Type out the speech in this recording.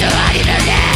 That's a lot of